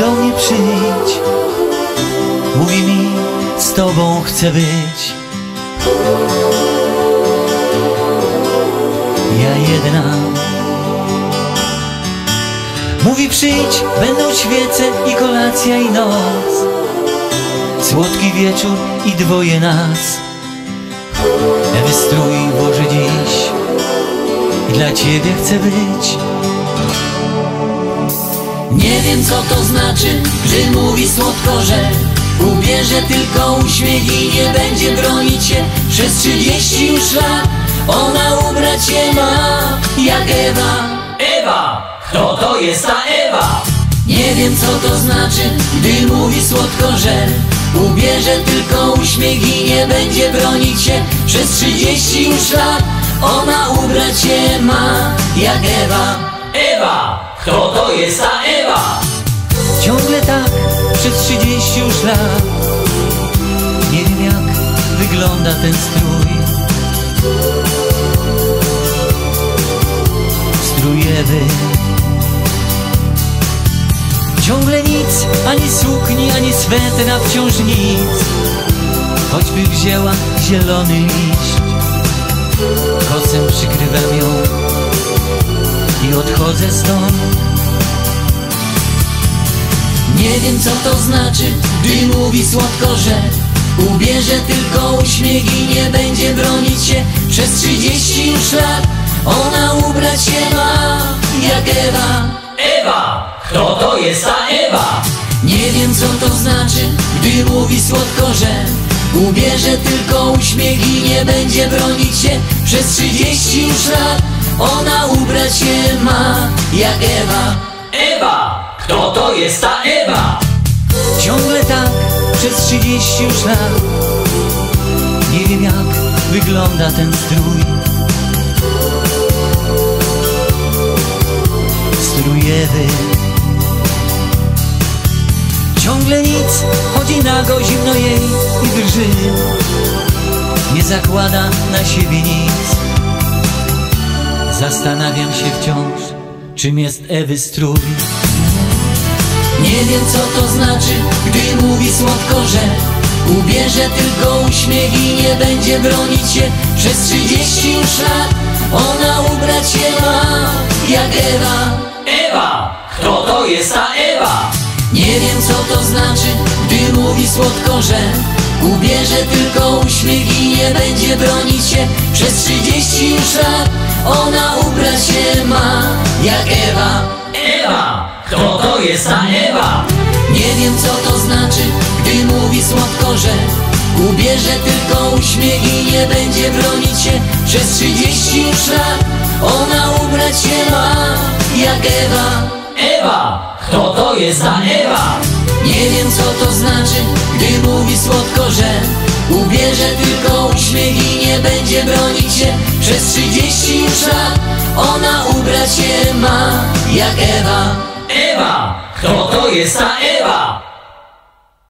Do mnie przyjdź Mówi mi, z tobą chcę być. Ja jedna. Mówi przyjdź, będą świece i kolacja i noc. Słodki wieczór i dwoje nas. Lewy strój Boże dziś. I dla Ciebie chcę być. Nie wiem co to znaczy, gdy mówi słodko, że Ubierze tylko uśmiech i nie będzie bronić się Przez trzydzieści już lat ona ubrać się ma Jak Ewa Ewa! Kto to jest ta Ewa? Nie wiem co to znaczy, gdy mówi słodko, że Ubierze tylko uśmiech i nie będzie bronić się Przez trzydzieści już lat ona ubrać się ma Jak Ewa Ewa! Kto to jest ta Ewa? Ciągle tak przez 30 już lat. Nie wiem jak wygląda ten strój. Strój Ewy Ciągle nic, ani sukni, ani swetra wciąż nic. Choćby wzięła zielony liść. Kocem przykrywam ją i odchodzę stąd Nie wiem co to znaczy, gdy mówi słodko, że Ubierze tylko uśmiech i nie będzie bronić się Przez trzydzieści już lat ona ubrać się ma Jak Ewa Ewa! Kto to jest ta Ewa? Nie wiem co to znaczy, gdy mówi słodko, że Ubierze tylko uśmiech i nie będzie bronić się Przez trzydzieści już lat ona ubrać się ma Jak Ewa. Ewa! Kto to jest ta Ewa? Ciągle tak przez 30 już lat. Nie wiem jak wygląda ten strój. Strój Ewy Ciągle nic, chodzi nago, zimno jej i drży. Nie zakłada na siebie nic Zastanawiam się wciąż, czym jest Ewy strój Nie wiem co to znaczy, gdy mówi słodko, że Ubierze tylko uśmiech i nie będzie bronić się Przez trzydzieści już lat ona ubrać się ma Jak Ewa Ewa! Kto to jest ta Ewa? Nie wiem co to znaczy, gdy mówi słodko, że Ubierze tylko uśmiech i nie będzie bronić się Przez trzydzieści już lat ona ubrać się ma Jak Ewa Ewa! Kto to jest ta Ewa? Nie wiem co to znaczy, gdy mówi słodko, że Ubierze tylko uśmiech i nie będzie bronić się Przez trzydzieści już lat ona ubrać się ma Jak Ewa Ewa! Kto to jest ta Ewa? Nie wiem co to znaczy, gdy mówi słodko, że Ubierze tylko uśmiech i nie będzie bronić się Przez trzydzieści już lat ona ubrać się ma Jak Ewa Ewa! Kto to jest ta Ewa?